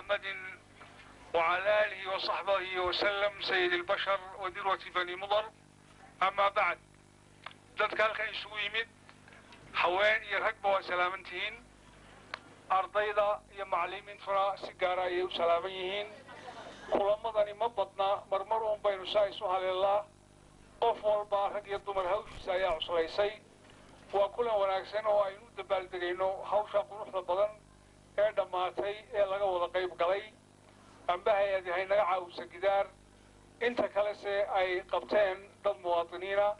محمد وعلى آله وصحبه وسلم سيد البشر وذروة بني مضر أما بعد dadka halkan isugu yimid haween iyo ragba waa salaaman tihiin ardayda iyo macallimiintuna si gaara ayay u salaaman yihiin kulamadani ma badna marmar uun baynu saa isu haleellaa qof walba rag iyo dumar hawshiisa ayaa cuslaysay waa kulan wanaagsan oo aynu u dabaaldegayno hawsha quruxda badan ee dhammaatay ee laga wada qayb galay. Amba hay'ad yahay naga caawisa gidaar. Inta kalese ay qabteen dad muwaadiniina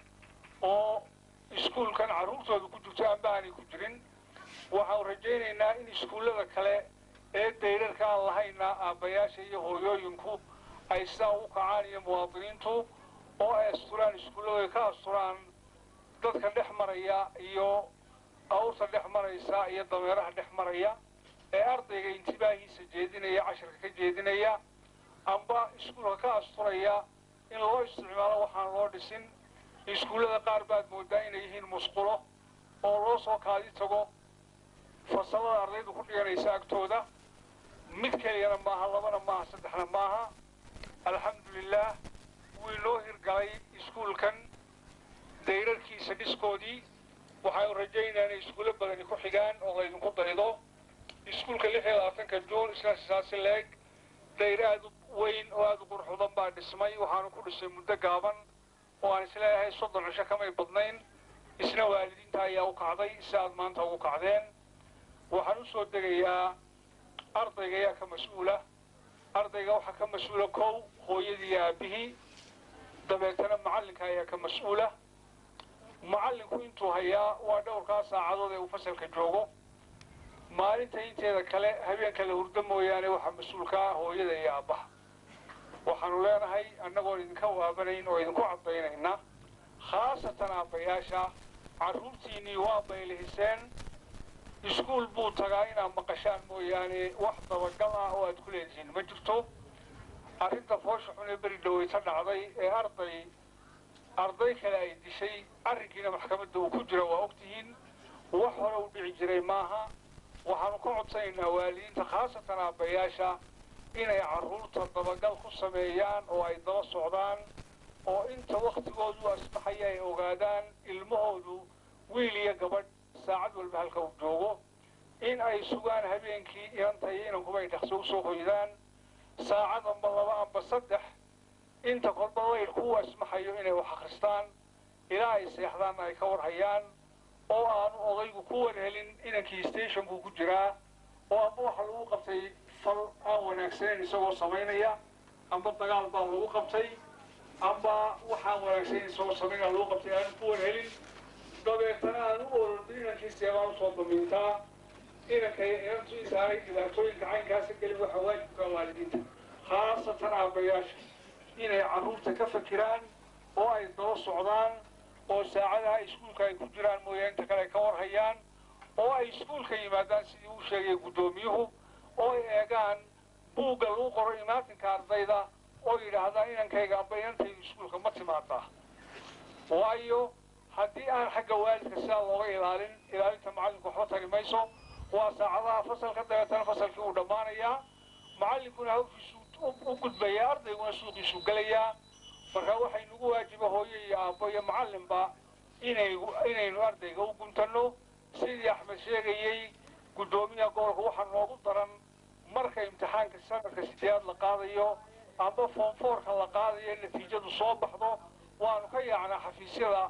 oo iskuulkan carruurtooda ku jirto amba aanay ku jirin. Waxaan rajaynaynaa in iskuullada kale ee dayrarka aan lahayna aabbayaasha iyo hooyooyinku ay sidaa ugu kacaan iyo muwaadiniintu oo ay asturaan iskuulladooda ka asturaan dadka dhex maraya iyo awrta dhex maraysa iyo dameeraha dhex maraya ee ardayga intibaahiisa jeedinaya cashirka ka jeedinaya amba iskuulka ka asturaya in loo isticmaalo waxaan loo dhisin. Iskuullada qaar baad moodaa inay yihiin musqulo oo loo soo kaadi tago. Fasalada ardaydu ku dhiganaysa agtooda mid keliyana maaha labana maaha saddexna maaha. Alxamdulilaah wii loo hirgalay iskuulkan. Dayrarkiisa dhiskoodii waxaanu rajaynaa inay iskuulo badani ku xigaan oo laydinku daydo iskuulka lix iyo labaatanka juun isna sisaasi leeg. Dayr aad weyn oo aad u qurxudan baa dhismay. Waxaanu ku dhisay muddo gaaban oo aan is leeyahay soddon cisho kamay badnayn. Isna waalidiinta ayaa u kacday si aad maanta ugu kacdeen. Waxaan u soo degayaa ardayga ayaa ka mas'uula. Ardayga waxaa ka mas'uula kow hooyadii aabbihii dabeetana macallinka ayaa ka mas'uula. Macallinku intuu hayaa waa dhowrkaa saacadood ee uu fasalka joogo maalinta inteeda kale habeenka la hurdo mooyaane waxaa mas'uulkaa hooyada iyo aabbaha. Waxaanu leenahay annagoon idinka waabanayn oo idinku caddaynayna khaasatan aabbayaasha carruurtiinnii waa baylihiseen iskuul buu tagaa inaad maqashaan mooyaane wax dabagal ah oo aad ku leedihiin ma jirto? Arrinta foosha xun ee beri dhaweyta dhacday ee arday arday kale ay dishay arrinkiina maxkamadda uu ku jira waa ogtihiin wax hore u dhici jiray maaha waxaanu ka codsanaynaa waalidiinta khaasatan aabbayaasha inay carruurta dabagal ku sameeyaan oo ay daba socdaan oo inta wakhtigoodu asbaxaya ay ogaadaan ilmahoodu wiil iyo gabadh saacad walba halka uu joogo. In ay sugaan habeenkii inanta iyo inankuba ay dhaqso u soo hoydaan. Saacad amba laba amba saddex. Inta kolba laydhku u asmaxayo inay wax akhristaan ilaa ay seexdaanna ay ka warhayaan oo aanu odaygu ku warhelin inankii stationkuu ku jiraa oo amba waxa lagu qabtay fal aan wanaagsanayn isagoo samaynaya amba dagaal baa lagu qabtay amba waxaan wanaagsanayn isagoo samaynaya lagu qabtay aanu ku warhelin. Dabeetana aan u orordo inankiisa baan u soo damiintaa inanka inantu intaanay dhibaatooyinka caynkaasa gelin waxa waajibka waalidiinta. Khaasatan aabbayaasha inay carruurta ka fakiraan oo ay daba socdaan oo saacadaha iskuulka ay ku jiraan mooyaane inta kale ay ka warhayaan oo ay iskuulka yimaadaan sidii uu sheegay guddoomiyuhu oo ay eegaan buugga lagu qoro imaatinka ardayda oo yidhaahdaan inankayga amba iskuulka ma timaadaa waayo haddii aan xagga waalidka sidaa looga ilaalin ilaalinta macallinku waxba tari mayso. Waa saacadaha fasalka dabeetana fasalkii uu dhammaanayaa. Macallinkuna hawshiisu u gudbayaa ardayguna suuqiisu gelayaa marka waxay nagu waajiba hooyo iyo aabbo iyo macallinba inay inaynu ardayga u guntanno sidii axmed sheegayey guddoomiyaha gobolka waxaa noogu daran marka imtixaanka sanadka sideedaad la qaadayo amba foomfoorka la qaadayo natiijadu soo baxdo. Waanu ka yaacnaa xafiisyada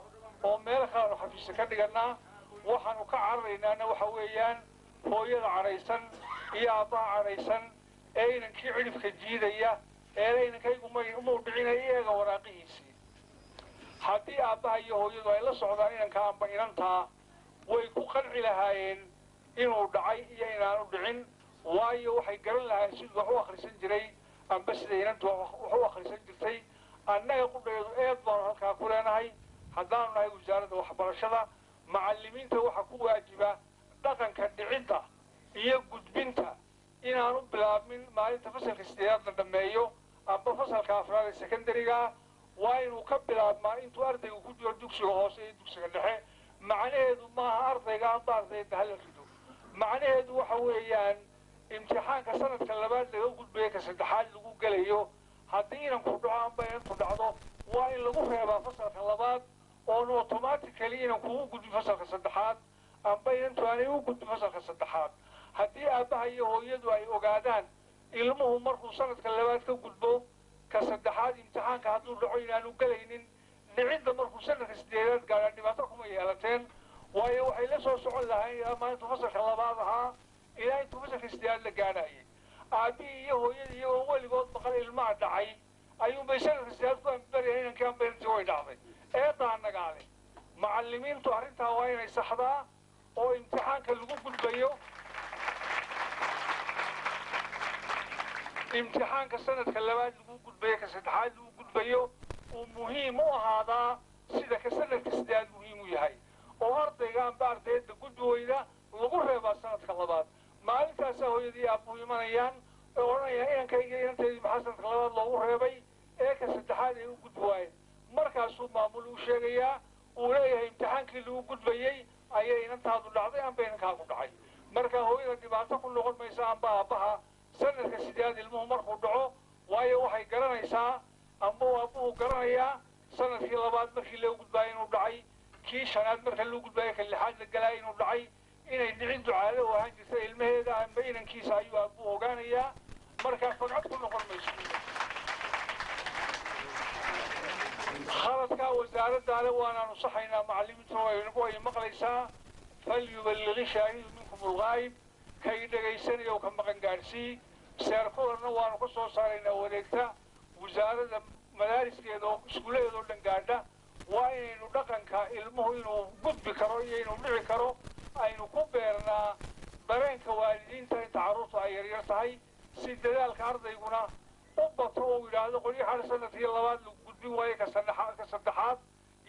oo meel kaleanu xafiisya ka dhigannaa. Waxaanu ka cararaynaana waxa weeyaan hooyada cadhaysan iyo aabbaha cadhaysan ee inankii cidhifka jiidaya ee inankaygu may umau dhicinaya iyaga waraaqihiisii haddii aabbaha iyo hooyadu ay la socdaan inanka amba inantaa way ku qanci lahaayeen inuu dhacay iyo inaanu dhicin waayo waxay garan lahaayeen siduu wax u akhrisan jiray amba sida inantu wax u akhrisan jirtay. Annaga qudheedu eed baanu halkaa ku leenahay haddaanu nahay wasaaradda waxbarashada macallimiinta waxaa ku waajiba dhaqanka dhicidda iyo gudbinta. Inaanu bilaabmin maalinta fasalka sideedaad la dhammeeyo amba fasalka afraad ee secondariga waa inuu ka bilaabmaa intuu ardaygu ku jiro dugsiga hoose iyo dugsiga dhexe. Macnaheedu maaha ardayga amba ardayda hala rido. Macnaheedu waxa weeyaan imtixaanka sanadka labaad laga gudbaya ka saddexaad lagu gelayo. Haddii inanku dhaco amba inantu dhacdo waa in lagu reebaa fasalka labaad oon automatically inanku u gudbi fasalka saddexaad amba inantu aanay u gudbi fasalka saddexaad. Haddii aabbaha iyo hooyadu ay ogaadaan ilmuhu markuu sanadka labaad ka gudbo ka saddexaad imtixaanka hadduu dhaco inaanu gelaynin dhicidda markuu sanadka sideedaad gaadhaan dhibaato kuma yeelateen. Waayo waxay la soo socon lahayn ilaa maalintu fasalka labaad ahaa ilaa intuu fasalka sideedaad la gaadhayay aabbihii iyo hooyadii iyagoo weligood maqal ilmaha dhacay ayuunbay sanadka sideedaad ku ambariya inankii ambarintii way dhacday. Eedaa nagaale macallimiintu arrintaa waa inay saxdaa oo imtixaanka lagu gudbayo imtixaanka sanadka labaad lagu gudbayo ka saddexaad lagu gudbayo uu muhiim u ahaadaa sida ka sanadka sideedaad muhiim u yahay. Oo ardayga amba ardayda gudbi weyda lagu reebaa sanadka labaad. Maalintaasaa hooyadii aabuu imanayaan oo odhanayaan inankayga inanteedii maxaa sanadka labaad loogu reebay ee ka saddexaad ay u gudbi waayeen. Markaasuu maamul uu sheegayaa uu leeyahay imtixaankii lagu gudbayey ayay inantaadu dhacday amba inankaagu dhacay. Marka hooyada dhibaato ku noqon maysa amba aabbaha sanadka sideedaad ilmuhu markuu dhaco waayo waxay garanaysaa amba aabbuhu garanayaa sannadkii labaad markii loo gudbaayo inuu dhacay kii shanaad marka loo gudbaayo ka lixaad la galaayo inuu dhacay inay dhicin ducaado u ahaan jirta ilmaheeda amba inankiisa ayuu aabbuhu ogaanayaa. Markaa fagcad ku noqon mayso. Khaladkaa wasaaraddaale waanaanu saxaynaa macallimiintu way maqlaysaa. Falyuballigi shaahidu minkum ulgaayib kay dhegaysanaya oo ka maqan gaadhsii seerkulanna waanu ka soo saaraynaa wareegta wasaaradda madaariskeeda oo iskuulladeeda oo dhan gaadha waa inaynu dhaqanka ilmuhu inuu gudbi karo iyo inuu dhici karo. Aynu ku beernaa dareenka waalidiinta inta carruurtu ay yaryar tahay si dadaalka ardayguna u bato oo yidhaahdo qolyo xal sannadkii labaad lagu gudbin waayo ka saddexaad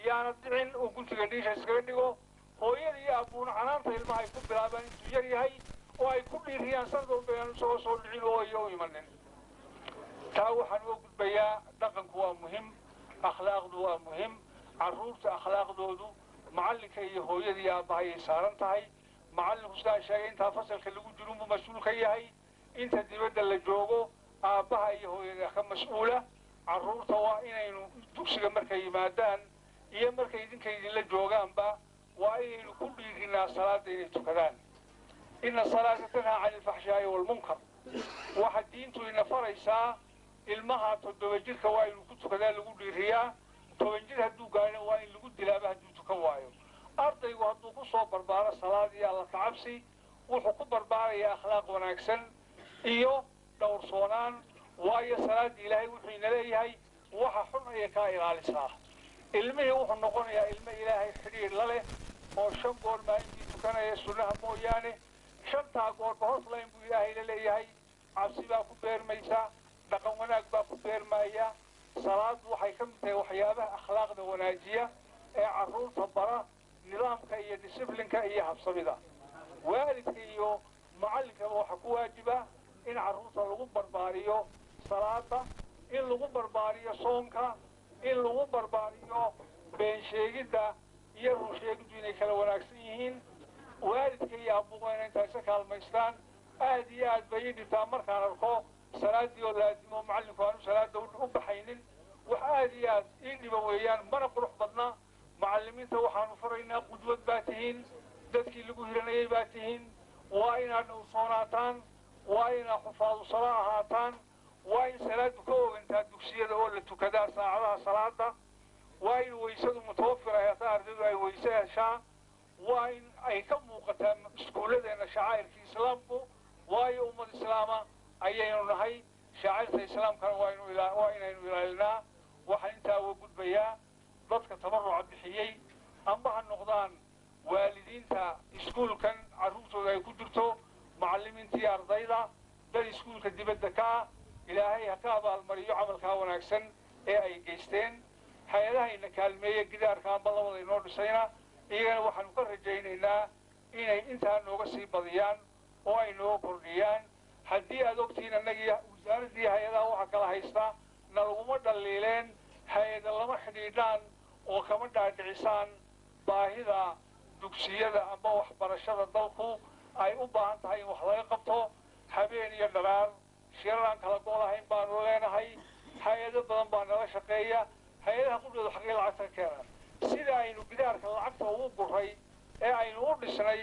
yaana dhicin uu guntiga dhiisha iskaga dhigo hooyada iyo abbuuna canaanta ilmaha ay ku bilaabaan intuu yar yahay oo ay ku dhiiriyaan walba inaanu isagoo soo dhicin oo imanin taa waxaan uga gudbayaa dhaqanku waa muhiim akhlaaqdu waa muhiim carruurta akhlaaqdoodu macallinka iyo hooyada iyo aabbaha ayay saaran tahay. Macallinku sidaa sheegay intaa fasalka lagu jirunbuu mas'uul ka yahay. Inta dibadda la joogo aabbaha iyo hooyada ka mas'uula. Carruurta waa inaynu dugsiga markay yimaadaan iyo markay idinka idinla joogaanba waa inaynu ku dhiirinaa salaada inay tukadaan ina salaata tanhaa cani alfaxshaa'i waalmunkar waxa diintu ina faraysaa ilmaha toddoba jirka waa inuu ku tukadaa lagu dhiiriyaa toban jir hadduu gaadho waa in lagu dilaaba hadduu tukan waayo ardaygu hadduu ku soo barbaaro salaad iyo alla kacabsi wuxuu ku barbaarayaa akhlaaq wanaagsan iyo dhowrsoonaan waayo salaadda ilaahay wuxuu ina leeyahay waxa xun ayay kaa ilaalisaa ilmihii wuxuu noqonayaa ilmo ilaahay xidhiir la leh oo shan goor maalintii tukanaya sunnaha mooyaane shantaa goorba hoslayn buu ilaahay la leeyahay cabsi baa ku beermaysa dhaqan wanaag baa ku beermaya salaaddu waxay ka mid tahay waxyaabaha akhlaaqda wanaajiya ee carruurta bara nidaamka iyo disiblinka iyo habsamida waalidka iyo macallinkaba waxaa ku waajiba in carruurta lagu barbaariyo salaada in lagu barbaariyo soonka in lagu barbaariyo been sheegidda iyo run sheegiddu inay kala wanaagsan yihiin waalidka iyo abuuqa inay intaa isa kaalmaystaan aad iyo aad bay ii dhibtaa markaan arko salaaddii oo laazimo macallinku aanu salaada u baxaynin wax aad iyo aad ii dhiba weeyaan mana qurux badna macallimiinta waxaanu faraynaa qudwad baa tihiin dadkii lagu hiranayay baa tihiin waa inaad dhowrsoonaataan waa inaad xufaadu sala ahaataan waa in salaadu ka ogantaa dugsiyada oo la tukadaa saacadaha salaada waa in waysadu mutawafir ay hataa ardaydu ay wayse heshaan waa in ay ka muuqataa iskuulladeenna shacaa'irkii islaamku waayo ummad islaama ayaynu nahay shaacirta islaamkana waa inaynu ilaalinaa waxaan intaa uga gudbayaa dadka tabaruca bixiyey amba ha noqdaan waalidiinta iskuulkan carruurtooda ay ku jirto macallimiintii ardayda dad iskuulka dibadda ka. Ah ilaahay ha ka abaalmariyo camalkaa wanaagsan ee ay geysteen hay'adahayna kaalmeeya gidaarka amba labada inoo dhisayna iyagana waxaanu ka rajaynaynaa inay intaa nooga sii badiyaan oo ay nooga kordhiyaan. Haddii aad ogtihiin annagii wasaaraddii hay'adaha waxa kala haysta na laguma dhaliileen hay'ada lama xidhiidhaan oo kama dhaadhicisaan. Baahida dugsiyada amba waxbarashada dalku ay u baahan tahay in wax laga qabto. Habeen iyo dhalaal shirar aan kala go' lahayn baanu leenahay. Hay'ado badan baa nala shaqeeya. Hay'adaha qudhooda xaggee lacagta ka keenaan sida aynu gidaarka lacagta ugu guray ee aynu u dhisnay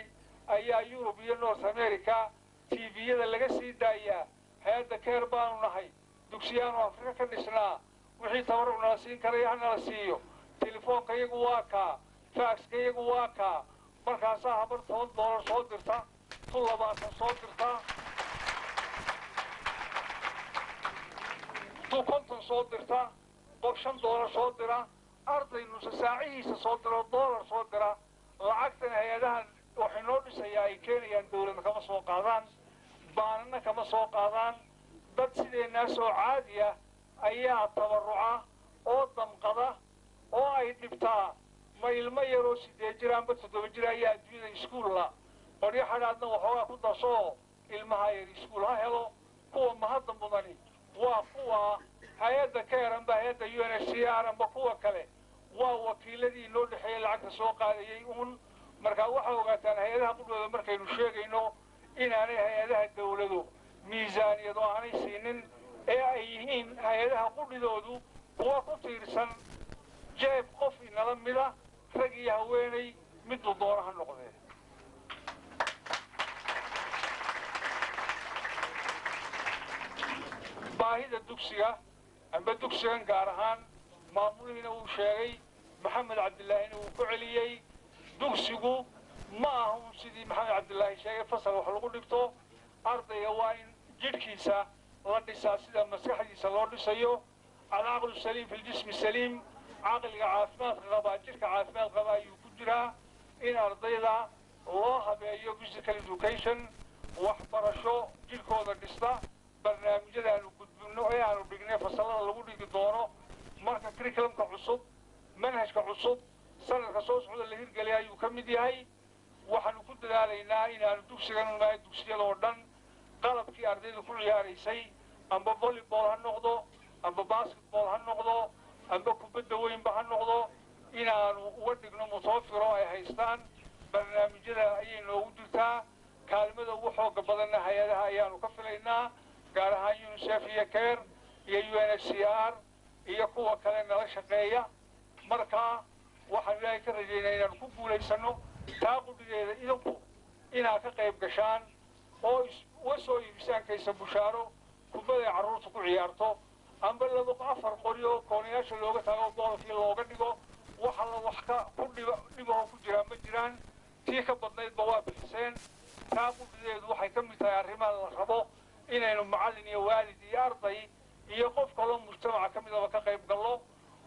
ayaa yurub iyo north america tviyada laga sii daayaa. Hay'adda keer baanu nahay. Dugsiyaanu afrika ka dhisnaa. Wixii tabaruc nala siin karaya ha nala siiyo. Telefoonka iyagu waa kaa. Faxka iyagu waa kaa. Markaasaa habar toban doolar soo dirta. Tu labaatan soo dirta. Tu konton soo dirta. Qof shan doolar soo dira arday nusa saacihiisa soo dira doolar soo dira lacagtan hay'adahan waxay noo dhisayaa ay keenayaan dawladna kama soo qaadaan baanana kama soo qaadaan. Dad sideenaasoo caadi ah ayaa tabarruca oo damqada oo ay dhibtaa. Ma ilmo yaroo sideed jir amba toddoba jir ayaa adduunyada iskuulla. Qoryo xadhaadna waxoogaa ku darsoo ilmaha yar iskuul ha helo kuwa mahadda mudani waa kuwa hay'adda keer amba hay'adda u n h c r amba kuwa kale waa wakiiladii noo dhexeeyey lacagta soo qaadayay uun. Markaa waxaa ogaataan hay'adaha qudhooda markaynu sheegayno inaanay hay'adaha dawladu miisaaniyado aanay siinin ee ay yihiin hay'adaha qudhidoodu kuwa ku tiirsan jeeb qof inala mida rag iyo haweenay miduu doona ha noqdee baahida dugsiga amba dugsigan gaar ahaan maamulihiina uu sheegay maxamed cabdilaahina uu ku celiyey. Dugsigu ma aha sidii maxamed cabdilaahi sheegay fasal wax lagu dhigto. Ardayga waa in jidhkiisa la dhisaa sida maskaxdiisa loo dhisayo. Alcaqlu saliim fi ljismi saliim caqliga caafimaadka qabaa jidhka caafimaad qaba ayuu ku jiraa. In ardayda loo habeeyo physical education waxbarasho jidhkooda dhista barnaamijyada aanu gudbinno ee aanu dhignay fasallada lagu dhigi doono marka curriculumka cusub manhajka cusub sanadka soo socda la hirgelay ayuu ka mid yahay waxaanu ku dadaalaynaa inaanu dugsigan u nahay dugsiyada oo dhan qalabkii ardayda ku ciyaaraysay amba volleyball ha noqdo amba basketball ha noqdo amba kubadda weynba ha noqdo inaanu uga dhigno mutawafiro ay haystaan barnaamijyada ayay noogu jirtaa kaalmada ugu xooga badanna hay'adaha ayaanu ka filaynaa gaar ahaan unisef iyo keer iyo u n h c r iyo kuwa kale nala shaqeeya. Markaa waxaan ilaahay ka rajaynaa inaanu ku guulaysanno taa qudhigeeda idinku inaad ka qayb gashaan oo uga soo iibisaan kaysa bushaaro kubaday carruurta ku ciyaarto amba laba afar qori oo koonayaasha looga taago goolkii looga dhigo waxa la wax ka ku dhiba dhibaho ku jiraan ma jiraan. Tii ka badnaydba waa bixiseen taa qudhigeedu waxay ka mid tahay arrimaha la rabo inaynu macallin iyo waalid iyo arday iyo qof kaloo mujtamaca ka midaba ka qayb gallo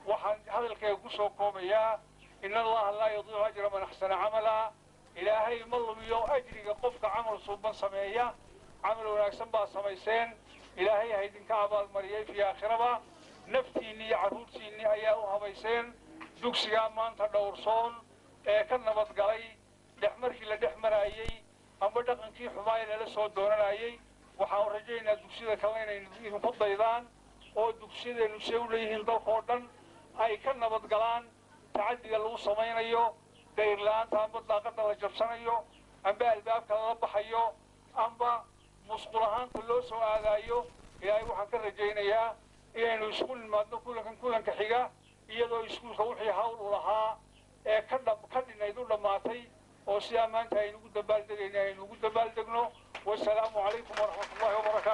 waxaan hadalkayga ku soo koobayaa in allaha laa yudiicu ajra man axsana camala. Ilaahay ma lumiyo ajriga qofka camal suuban sameeya camal wanaagsan baa samayseen. Ilaahay ha idinka abaalmariyey fii aakhiraba. Naftiinni iyo carruurtiinni ayaa u habayseen. Dugsigaa maanta dhowrsoon ee ka nabadgalay. Dhex markii la dhex maraayey amba dhaqankii xumaaya lala soo doonanayey waxaan rajaynaa dugsiyada kale inay idinku daydaan oo dugsiyadeennu see u leeyihiin dalkao dhan ay ka nabadgalaan tacaddiga lagu samaynayo dayr-la-aanta amba daaqadda la jabsanayo amba albaabka lala baxayo amba musqul ahaanta loo soo aadaayo ilaahay waxaan ka rajaynayaa inaynu isku nimaadno kulankan kulanka xiga iyadoo iskuulka wixii hawl u lahaa ee ka dhinayd u dhammaatay oo sidaa maanta aynugu dabaaldegayna aynu ugu dabaaldegno wasalaamu calaykum waraxmat ullahi wabarakaatu